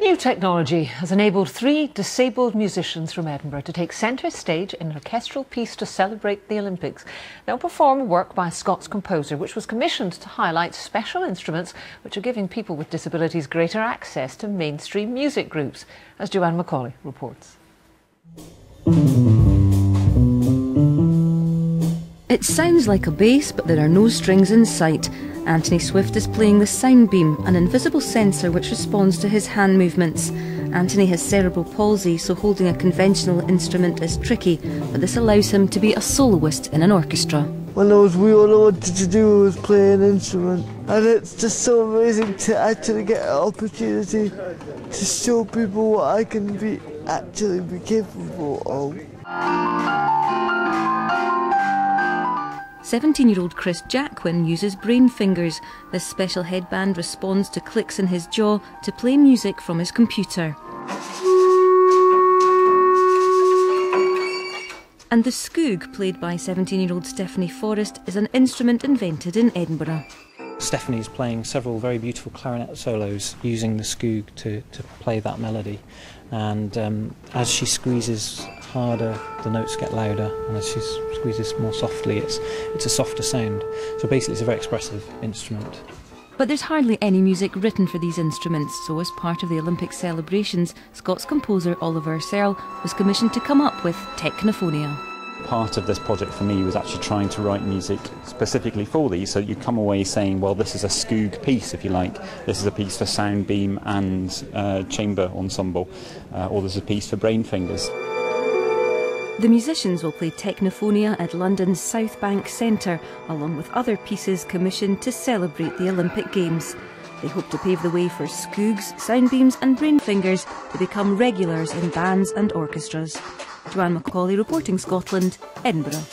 New technology has enabled three disabled musicians from Edinburgh to take centre stage in an orchestral piece to celebrate the Olympics. They'll perform a work by a Scots composer which was commissioned to highlight special instruments which are giving people with disabilities greater access to mainstream music groups, as Joanne Macaulay reports. It sounds like a bass, but there are no strings in sight. Anthony Swift is playing the Soundbeam, an invisible sensor which responds to his hand movements. Anthony has cerebral palsy, so holding a conventional instrument is tricky, but this allows him to be a soloist in an orchestra. When I was wee, all I wanted to do was play an instrument, and it's just so amazing to actually get an opportunity to show people what I can be actually be capable of. 17 year old Chris Jacquin uses Brainfingers. This special headband responds to clicks in his jaw to play music from his computer. And the skoog, played by 17 year old Stephanie Forrest, is an instrument invented in Edinburgh. Stephanie's playing several very beautiful clarinet solos using the skoog to, to play that melody. And um, as she squeezes harder, the notes get louder, and as she squeezes more softly, it's, it's a softer sound. So basically, it's a very expressive instrument. But there's hardly any music written for these instruments, so as part of the Olympic celebrations, Scots composer Oliver Searle was commissioned to come up with Technophonia part of this project for me was actually trying to write music specifically for these so you come away saying well this is a skoog piece if you like this is a piece for Soundbeam and uh, chamber ensemble uh, or this is a piece for Brainfingers the musicians will play Technophonia at London's South Bank Centre, along with other pieces commissioned to celebrate the Olympic Games. They hope to pave the way for skoogs, Soundbeams, and Brainfingers to become regulars in bands and orchestras. Joanne Macaulay reporting Scotland, Edinburgh.